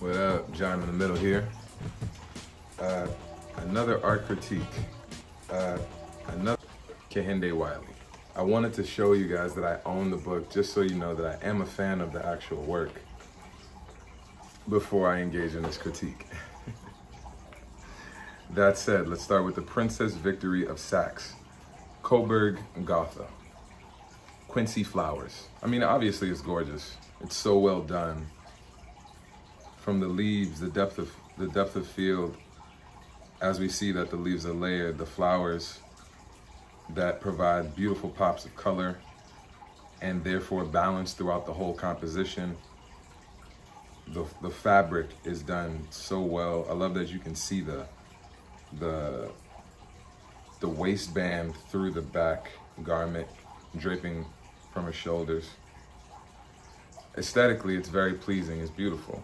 What up, John in the middle here. Uh, another art critique. Uh, another Kehinde Wiley. I wanted to show you guys that I own the book just so you know that I am a fan of the actual work before I engage in this critique. that said, let's start with the Princess Victory of Saxe, Coburg Gotha, Quincy Flowers. I mean, obviously it's gorgeous. It's so well done from the leaves, the depth of the depth of field, as we see that the leaves are layered, the flowers that provide beautiful pops of color and therefore balance throughout the whole composition. The, the fabric is done so well. I love that you can see the the the waistband through the back garment draping from her shoulders. Aesthetically, it's very pleasing, it's beautiful.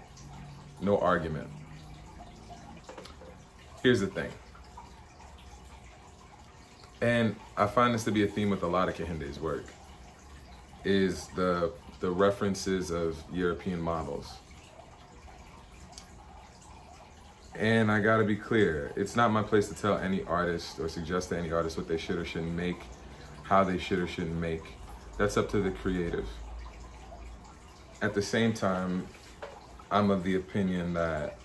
No argument. Here's the thing. And I find this to be a theme with a lot of Kehinde's work, is the, the references of European models. And I gotta be clear, it's not my place to tell any artist or suggest to any artist what they should or shouldn't make, how they should or shouldn't make. That's up to the creative. At the same time, I'm of the opinion that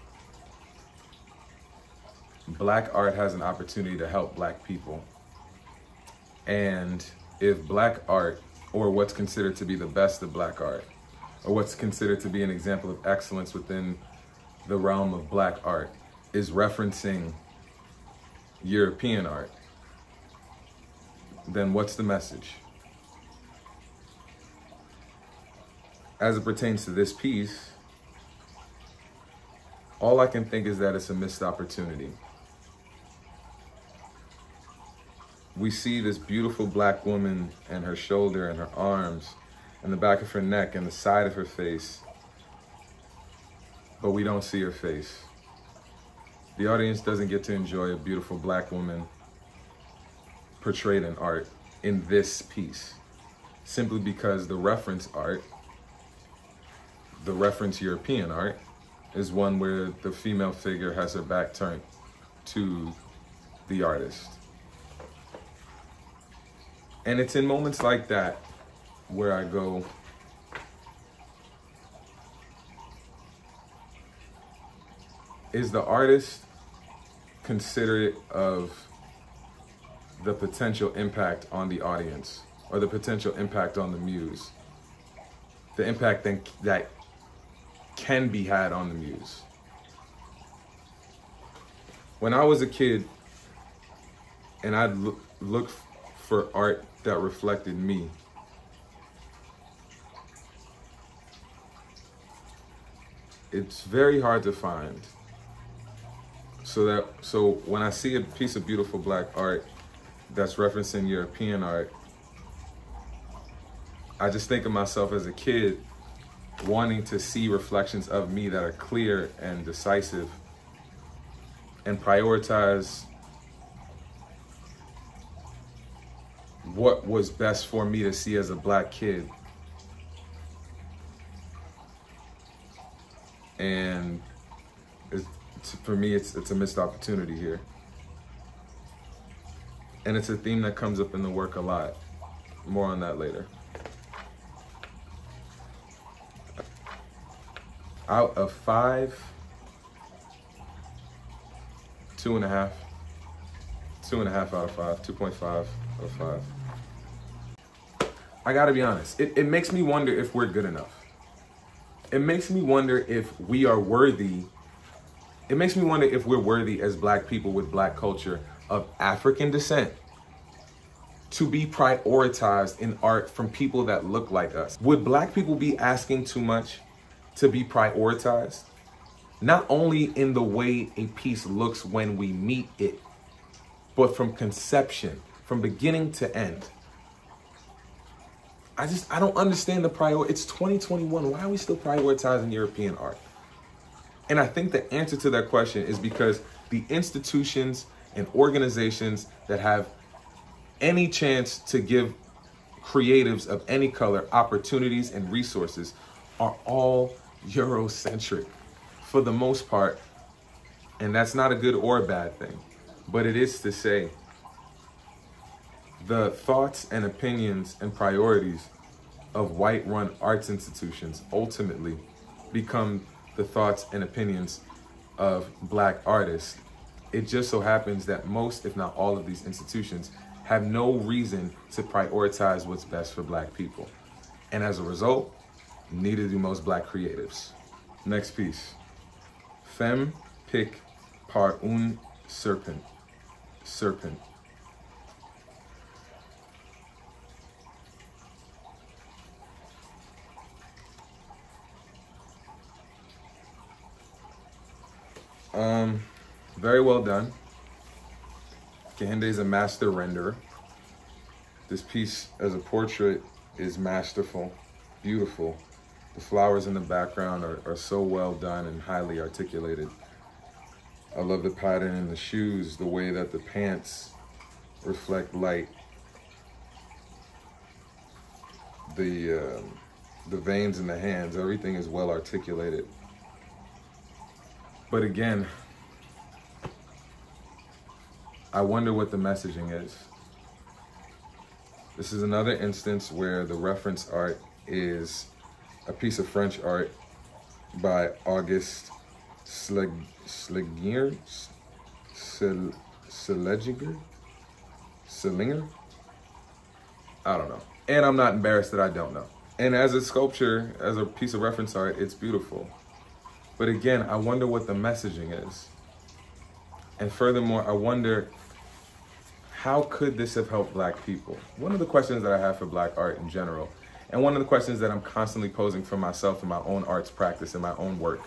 black art has an opportunity to help black people. And if black art, or what's considered to be the best of black art, or what's considered to be an example of excellence within the realm of black art, is referencing European art, then what's the message? As it pertains to this piece, all I can think is that it's a missed opportunity. We see this beautiful black woman and her shoulder and her arms and the back of her neck and the side of her face, but we don't see her face. The audience doesn't get to enjoy a beautiful black woman portrayed in art in this piece, simply because the reference art, the reference European art, is one where the female figure has her back turned to the artist. And it's in moments like that where I go, is the artist considerate of the potential impact on the audience or the potential impact on the muse? The impact that can be had on the muse. When I was a kid and I'd look, look for art that reflected me, it's very hard to find. So that so when I see a piece of beautiful black art that's referencing European art, I just think of myself as a kid wanting to see reflections of me that are clear and decisive and prioritize what was best for me to see as a black kid. And for me, it's, it's a missed opportunity here. And it's a theme that comes up in the work a lot. More on that later. Out of five, two and a half, two and a half out of five, 2.5 out of five. I gotta be honest, it, it makes me wonder if we're good enough. It makes me wonder if we are worthy. It makes me wonder if we're worthy as black people with black culture of African descent to be prioritized in art from people that look like us. Would black people be asking too much to be prioritized, not only in the way a piece looks when we meet it, but from conception, from beginning to end. I just, I don't understand the prior. It's 2021. Why are we still prioritizing European art? And I think the answer to that question is because the institutions and organizations that have any chance to give creatives of any color opportunities and resources are all Eurocentric, for the most part, and that's not a good or a bad thing, but it is to say the thoughts and opinions and priorities of white run arts institutions ultimately become the thoughts and opinions of black artists. It just so happens that most, if not all, of these institutions have no reason to prioritize what's best for black people. And as a result, neither do most black creatives. Next piece. Femme pique par un serpent. Serpent. Um, very well done. Kehinde is a master renderer. This piece as a portrait is masterful, beautiful. The flowers in the background are, are so well done and highly articulated. I love the pattern in the shoes, the way that the pants reflect light. The, uh, the veins in the hands, everything is well articulated. But again, I wonder what the messaging is. This is another instance where the reference art is a piece of French art by Auguste Sligier, Seliger, Selinger? I don't know. And I'm not embarrassed that I don't know. And as a sculpture, as a piece of reference art, it's beautiful. But again, I wonder what the messaging is. And furthermore, I wonder how could this have helped black people? One of the questions that I have for black art in general, and one of the questions that I'm constantly posing for myself in my own arts practice and my own work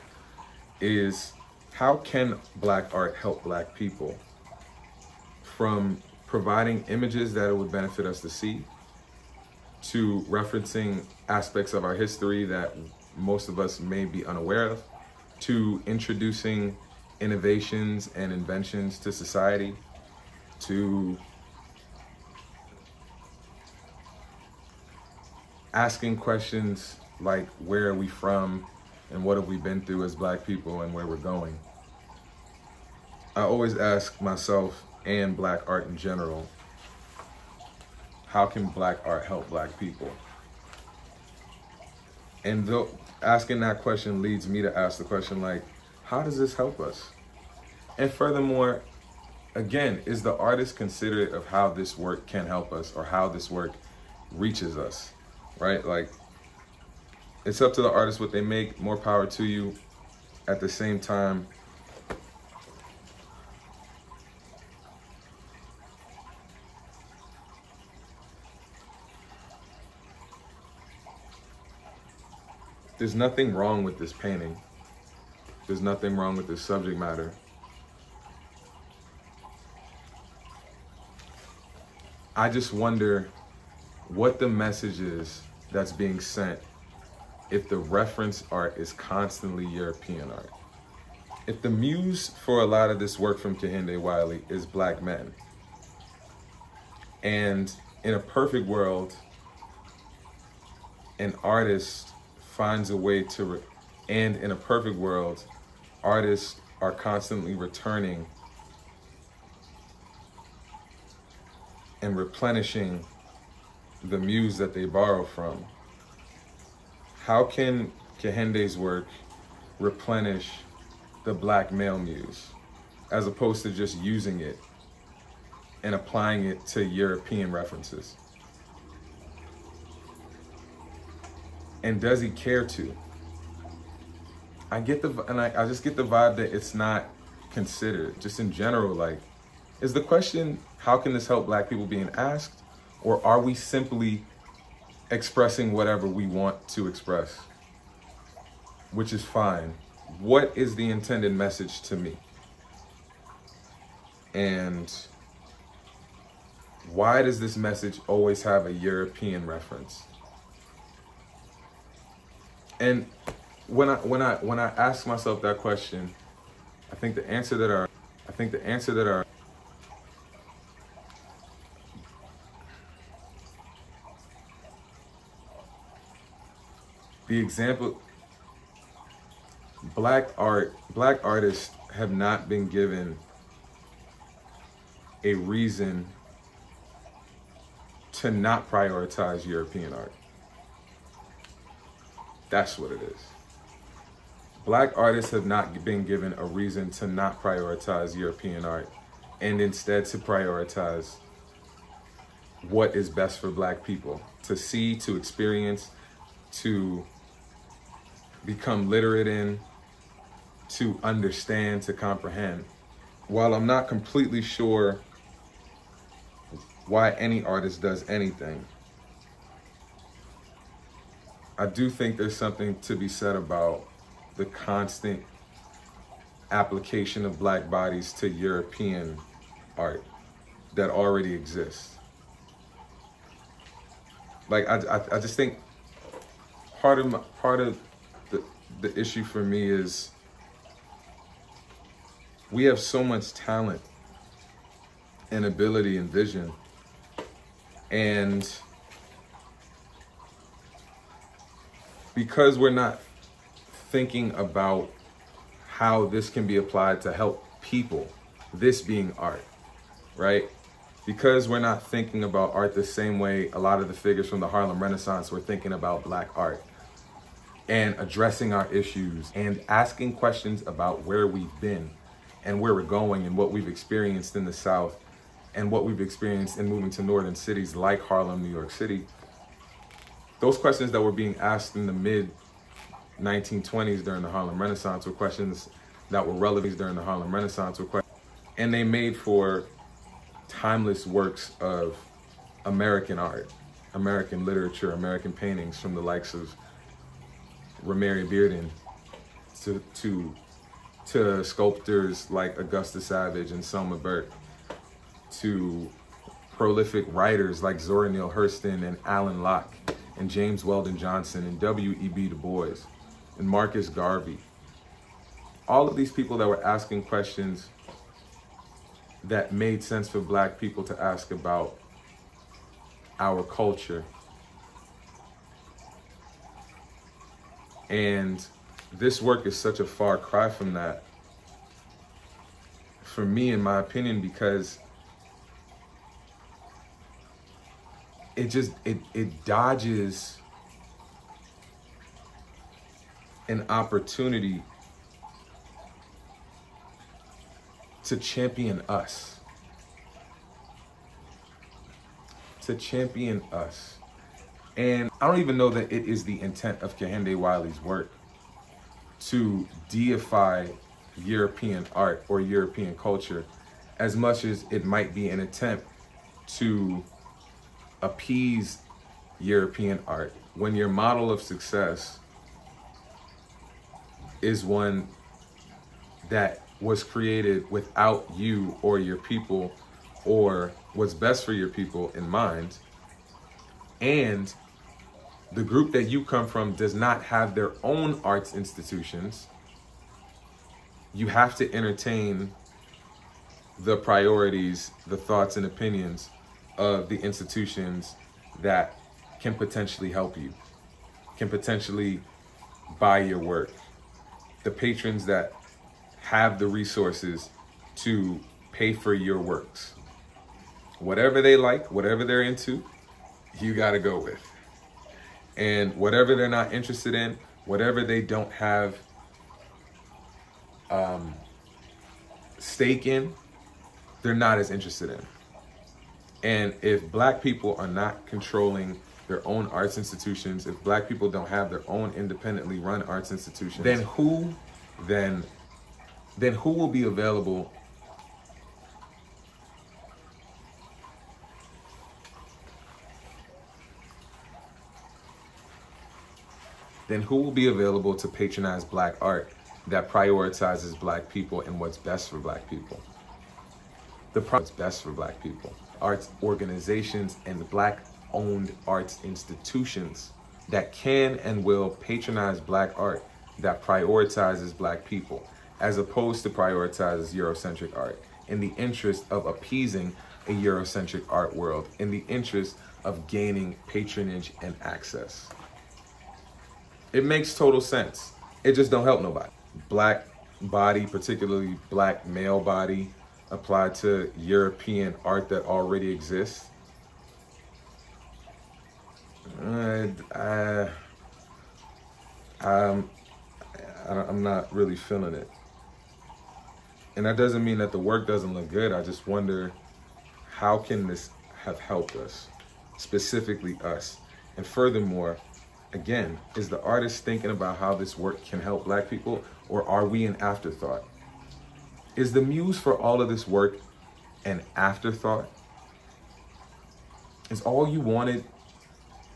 is how can black art help black people from providing images that it would benefit us to see to referencing aspects of our history that most of us may be unaware of to introducing innovations and inventions to society, to asking questions like where are we from and what have we been through as black people and where we're going. I always ask myself and black art in general, how can black art help black people? And though asking that question leads me to ask the question like, how does this help us? And furthermore, again, is the artist considerate of how this work can help us or how this work reaches us, right? Like, it's up to the artist what they make, more power to you. At the same time, There's nothing wrong with this painting. There's nothing wrong with this subject matter. I just wonder what the message is that's being sent if the reference art is constantly European art. If the muse for a lot of this work from Kehinde Wiley is black men, and in a perfect world, an artist finds a way to, re- and in a perfect world, artists are constantly returning and replenishing the muse that they borrow from. How can Kehinde's work replenish the black male muse as opposed to just using it and applying it to European references? and does he care to? I get the and I, I just get the vibe that it's not considered. Just in general, like, is the question how can this help black people being asked? Or are we simply expressing whatever we want to express? Which is fine. What is the intended message to me? And why does this message always have a European reference? And when I when I when I ask myself that question, I think the answer that are I think the answer that are the example black art, black artists have not been given a reason to not prioritize European art. That's what it is. Black artists have not been given a reason to not prioritize European art and instead to prioritize what is best for black people to see, to experience, to become literate in, to understand, to comprehend. While I'm not completely sure why any artist does anything, I do think there's something to be said about the constant application of black bodies to European art that already exists. Like I, I, I just think part of my, part of the the issue for me is we have so much talent and ability and vision and because we're not thinking about how this can be applied to help people, this being art, right? Because we're not thinking about art the same way a lot of the figures from the Harlem Renaissance were thinking about black art and addressing our issues and asking questions about where we've been and where we're going and what we've experienced in the South and what we've experienced in moving to northern cities like Harlem, New York City. Those questions that were being asked in the mid 1920s during the Harlem Renaissance were questions that were relevant during the Harlem Renaissance were questions, and they made for timeless works of American art, American literature, American paintings from the likes of Romare Bearden to, to, to sculptors like Augusta Savage and Selma Burke, to prolific writers like Zora Neale Hurston and Alain Locke and James Weldon Johnson and W.E.B. Du Bois and Marcus Garvey. All of these people that were asking questions that made sense for black people to ask about our culture And this work is such a far cry from that for me, in my opinion, because it just it it dodges an opportunity to champion us. To champion us and I don't even know that it is the intent of Kehinde Wiley's work to deify European art or European culture as much as it might be an attempt to appease European art. When your model of success is one that was created without you or your people or what's best for your people in mind and the group that you come from does not have their own arts institutions, you have to entertain the priorities, the thoughts and opinions of the institutions that can potentially help you, can potentially buy your work. The patrons that have the resources to pay for your works. Whatever they like, whatever they're into, you got to go with. And whatever they're not interested in, whatever they don't have um, stake in, they're not as interested in. And if black people are not controlling their own arts institutions, if black people don't have their own independently run arts institutions, then who then then who will be available then who will be available to patronize black art that prioritizes black people and what's best for black people? The what's best for black people. Arts organizations and black owned arts institutions that can and will patronize black art that prioritizes black people as opposed to prioritizes Eurocentric art in the interest of appeasing a Eurocentric art world, in the interest of gaining patronage and access. It makes total sense. It just don't help nobody. black body, particularly black male body, applied to European art that already exists. Uh, I, I'm, I'm not really feeling it. And that doesn't mean that the work doesn't look good. I just wonder how can this have helped us, specifically us? And furthermore, again, is the artist thinking about how this work can help black people or are we an afterthought? Is the muse for all of this work an afterthought? Is all you wanted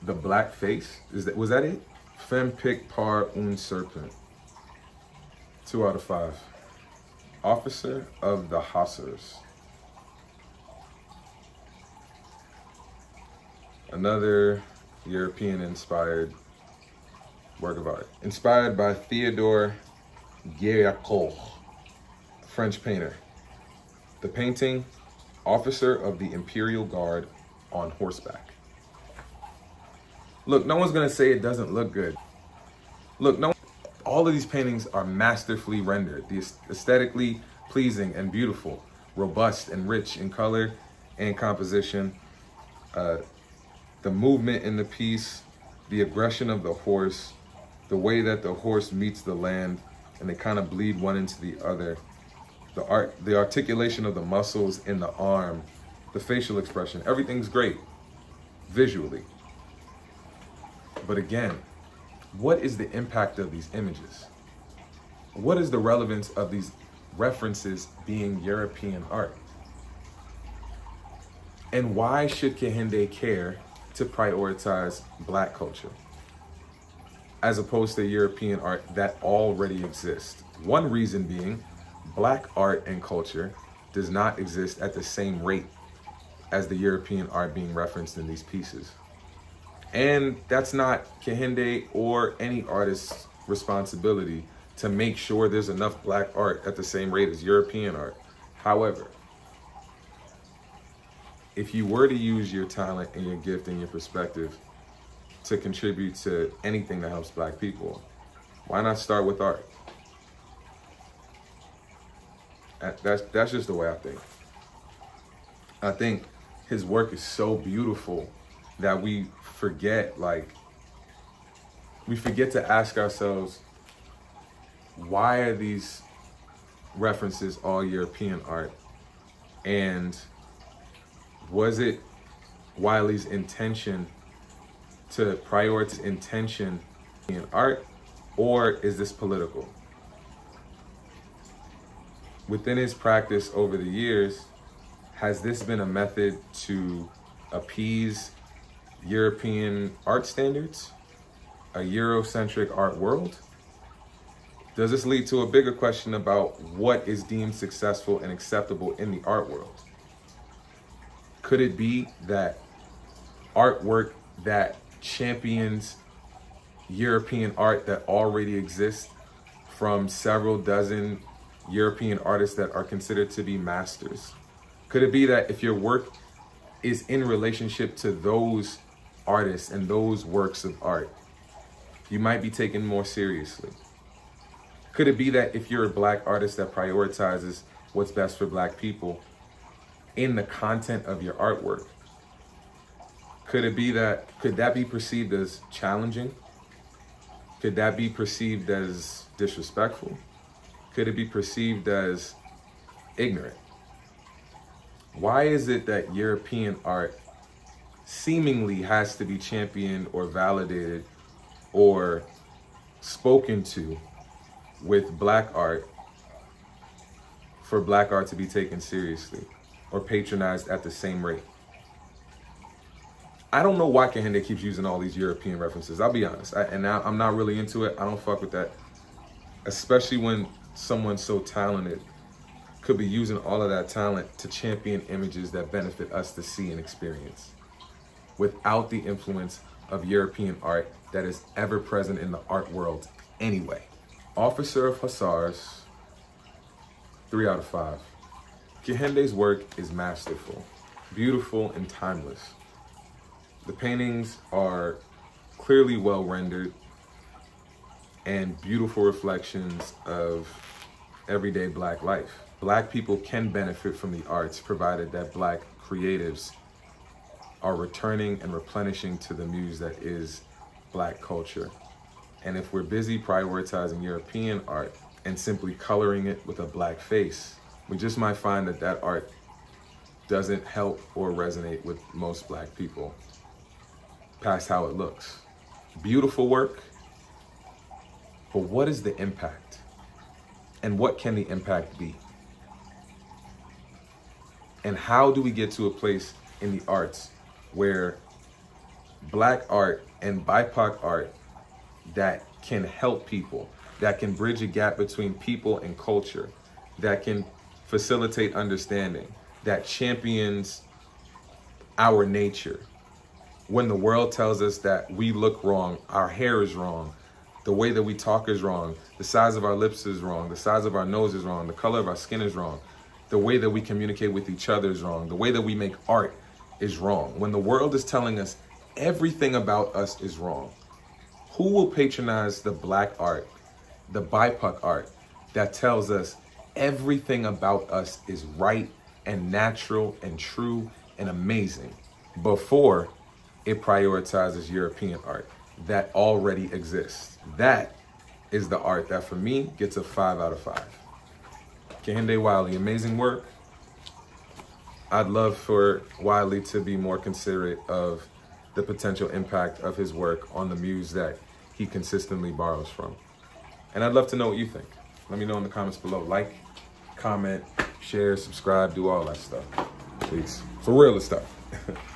the black face? Is that was that it? Femme pick par un serpent. Two out of five. Officer of the Hussars. Another European inspired work of art. Inspired by Theodore Géricault, French painter. The painting, Officer of the Imperial Guard on horseback. Look, no one's gonna say it doesn't look good. Look, no, all of these paintings are masterfully rendered. The aesthetically pleasing and beautiful, robust and rich in color and composition. Uh, the movement in the piece, the aggression of the horse, the way that the horse meets the land, and they kind of bleed one into the other. The art, the articulation of the muscles in the arm, the facial expression, everything's great visually. But again, what is the impact of these images? What is the relevance of these references being European art? And why should Kehinde care to prioritize black culture as opposed to European art that already exists? One reason being black art and culture does not exist at the same rate as the European art being referenced in these pieces. And that's not Kehinde or any artist's responsibility to make sure there's enough black art at the same rate as European art. However, if you were to use your talent and your gift and your perspective to contribute to anything that helps black people, why not start with art? That's, that's just the way I think. I think his work is so beautiful that we forget, like, we forget to ask ourselves, why are these references all European art? And was it Wiley's intention to prioritize intention in art, or is this political? Within his practice over the years, has this been a method to appease European art standards, a Eurocentric art world? Does this lead to a bigger question about what is deemed successful and acceptable in the art world? Could it be that artwork that champions European art that already exists from several dozen European artists that are considered to be masters? Could it be that if your work is in relationship to those artists and those works of art, you might be taken more seriously. Could it be that if you're a black artist that prioritizes what's best for black people in the content of your artwork, could it be that, could that be perceived as challenging? Could that be perceived as disrespectful? Could it be perceived as ignorant? Why is it that European art seemingly has to be championed or validated or spoken to with black art for black art to be taken seriously or patronized at the same rate. I don't know why Kehinde keeps using all these European references. I'll be honest. I, and I, I'm not really into it. I don't fuck with that. Especially when someone so talented could be using all of that talent to champion images that benefit us to see and experience without the influence of European art that is ever present in the art world anyway. Officer of Hussars, three out of five. Kehinde's work is masterful, beautiful, and timeless. The paintings are clearly well rendered and beautiful reflections of everyday black life. Black people can benefit from the arts provided that black creatives are returning and replenishing to the muse that is black culture. And if we're busy prioritizing European art and simply coloring it with a black face, we just might find that that art doesn't help or resonate with most black people past how it looks. Beautiful work, but what is the impact? And what can the impact be? And how do we get to a place in the arts where black art and BIPOC art that can help people, that can bridge a gap between people and culture, that can facilitate understanding, that champions our nature. When the world tells us that we look wrong, our hair is wrong, the way that we talk is wrong, the size of our lips is wrong, the size of our nose is wrong, the color of our skin is wrong, the way that we communicate with each other is wrong, the way that we make art is wrong. When the world is telling us everything about us is wrong, who will patronize the black art, the BIPOC art that tells us everything about us is right and natural and true and amazing before it prioritizes European art that already exists. That is the art that for me gets a five out of five. Kehinde Wiley, amazing work. I'd love for Wiley to be more considerate of the potential impact of his work on the muse that he consistently borrows from. And I'd love to know what you think. Let me know in the comments below. Like, comment, share, subscribe, do all that stuff. Please. For real stuff.